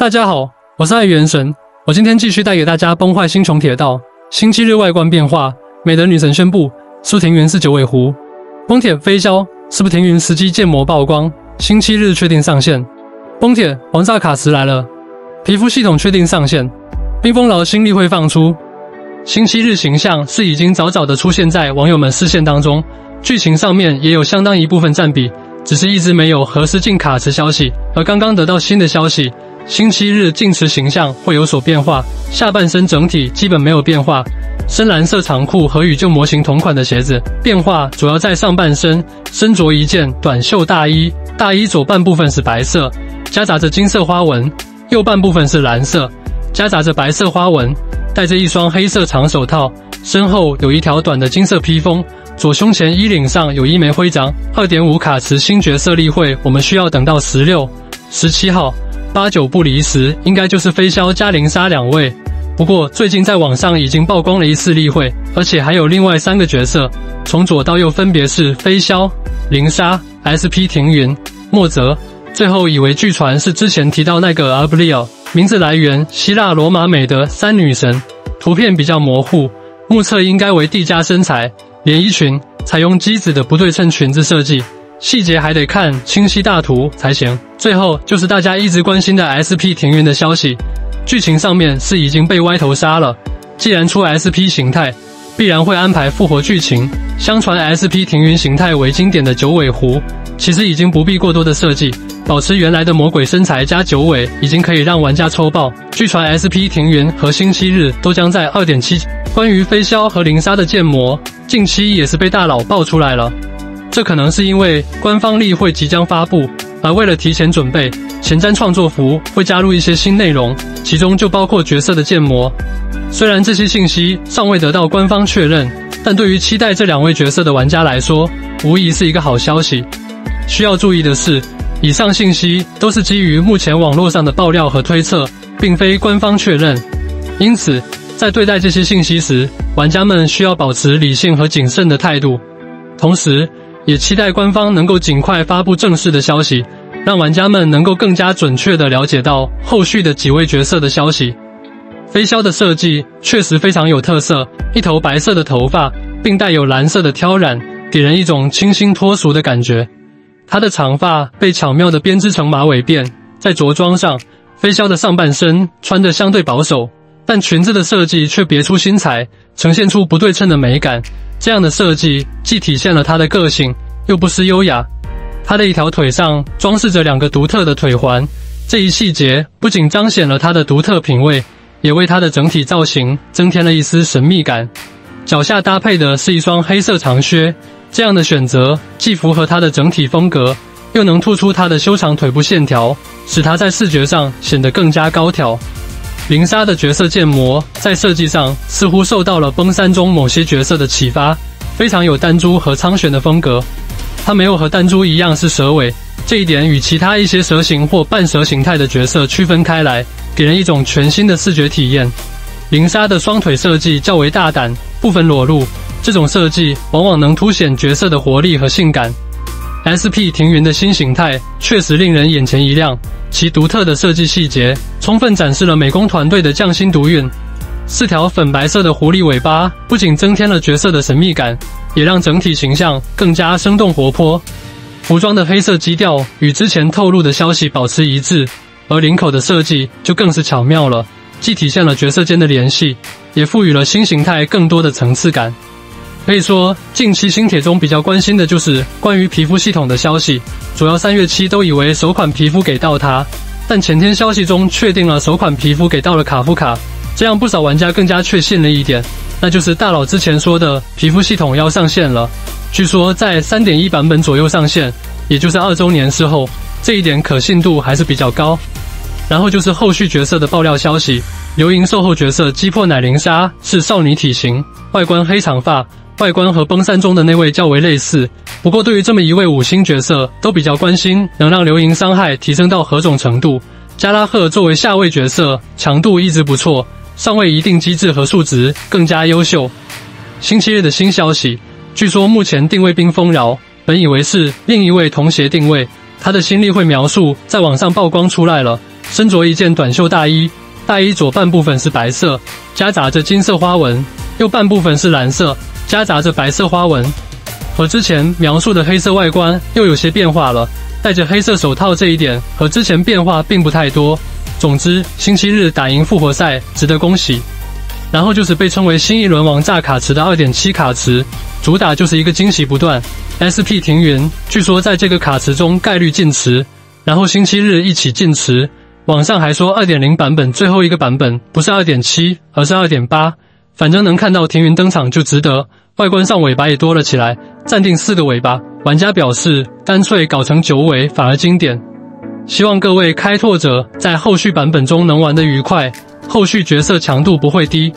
大家好，我是爱元神，我今天继续带给大家崩坏星穹铁道星期日外观变化。美德女神宣布，苏庭云是九尾狐。崩铁飞霄，是不庭云时机建模曝光，星期日确定上线。崩铁黄萨卡池来了，皮肤系统确定上线。冰封牢新例会放出，星期日形象是已经早早的出现在网友们视线当中，剧情上面也有相当一部分占比，只是一直没有核实进卡池消息，而刚刚得到新的消息。星期日净池形象会有所变化，下半身整体基本没有变化，深蓝色长裤和与旧模型同款的鞋子，变化主要在上半身，身着一件短袖大衣，大衣左半部分是白色，夹杂着金色花纹，右半部分是蓝色，夹杂着白色花纹，戴着一双黑色长手套，身后有一条短的金色披风，左胸前衣领上有一枚徽章。二点五卡池新角色例会，我们需要等到十六、十七号。八九不离十，应该就是飞霄加灵莎两位。不过最近在网上已经曝光了一次例会，而且还有另外三个角色，从左到右分别是飞霄、灵莎、SP 庭云、莫泽。最后以为据传是之前提到那个阿布利奥，名字来源希腊罗马美的三女神。图片比较模糊，目测应该为地加身材连衣裙，采用机子的不对称裙子设计。细节还得看清晰大图才行。最后就是大家一直关心的 SP 庭云的消息，剧情上面是已经被歪头杀了。既然出 SP 形态，必然会安排复活剧情。相传 SP 庭云形态为经典的九尾狐，其实已经不必过多的设计，保持原来的魔鬼身材加九尾，已经可以让玩家抽爆。据传 SP 庭云和星期日都将在二点七。关于飞霄和灵莎的建模，近期也是被大佬爆出来了。这可能是因为官方例会即将发布，而为了提前准备，前瞻创作服会加入一些新内容，其中就包括角色的建模。虽然这些信息尚未得到官方确认，但对于期待这两位角色的玩家来说，无疑是一个好消息。需要注意的是，以上信息都是基于目前网络上的爆料和推测，并非官方确认。因此，在对待这些信息时，玩家们需要保持理性和谨慎的态度。同时，也期待官方能够尽快发布正式的消息，让玩家们能够更加准确地了解到后续的几位角色的消息。飞霄的设计确实非常有特色，一头白色的头发，并带有蓝色的挑染，给人一种清新脱俗的感觉。他的长发被巧妙地编织成马尾辫，在着装上，飞霄的上半身穿得相对保守，但裙子的设计却别出心裁，呈现出不对称的美感。这样的设计既体现了他的个性，又不失优雅。他的一条腿上装饰着两个独特的腿环，这一细节不仅彰显了他的独特品味，也为他的整体造型增添了一丝神秘感。脚下搭配的是一双黑色长靴，这样的选择既符合他的整体风格，又能突出他的修长腿部线条，使他在视觉上显得更加高挑。灵莎的角色建模在设计上似乎受到了崩山中某些角色的启发，非常有弹珠和苍玄的风格。它没有和弹珠一样是蛇尾，这一点与其他一些蛇形或半蛇形态的角色区分开来，给人一种全新的视觉体验。灵莎的双腿设计较为大胆，部分裸露，这种设计往往能凸显角色的活力和性感。SP 庭云的新形态确实令人眼前一亮。其独特的设计细节，充分展示了美工团队的匠心独运。四条粉白色的狐狸尾巴，不仅增添了角色的神秘感，也让整体形象更加生动活泼。服装的黑色基调与之前透露的消息保持一致，而领口的设计就更是巧妙了，既体现了角色间的联系，也赋予了新形态更多的层次感。可以说，近期新帖中比较关心的就是关于皮肤系统的消息。主要三月七都以为首款皮肤给到他，但前天消息中确定了首款皮肤给到了卡夫卡，这让不少玩家更加确信了一点，那就是大佬之前说的皮肤系统要上线了。据说在三点一版本左右上线，也就是二周年之后，这一点可信度还是比较高。然后就是后续角色的爆料消息，流萤售后角色击破奶灵莎是少女体型，外观黑长发。外观和崩三中的那位较为类似，不过对于这么一位五星角色，都比较关心能让流萤伤害提升到何种程度。加拉赫作为下位角色，强度一直不错，上位一定机制和数值更加优秀。星期日的新消息，据说目前定位冰封饶，本以为是另一位同协定位，他的新例会描述在网上曝光出来了，身着一件短袖大衣，大衣左半部分是白色，夹杂着金色花纹，右半部分是蓝色，夹杂着白色花纹。和之前描述的黑色外观又有些变化了，戴着黑色手套这一点和之前变化并不太多。总之，星期日打赢复活赛，值得恭喜。然后就是被称为新一轮王炸卡池的二点七卡池，主打就是一个惊喜不断。SP 停云，据说在这个卡池中概率进池，然后星期日一起进池。网上还说二点零版本最后一个版本不是二点七，而是二点八。反正能看到停云登场就值得。外观上尾巴也多了起来，暂定四个尾巴。玩家表示，干脆搞成九尾反而经典。希望各位开拓者在后续版本中能玩得愉快，后续角色强度不会低。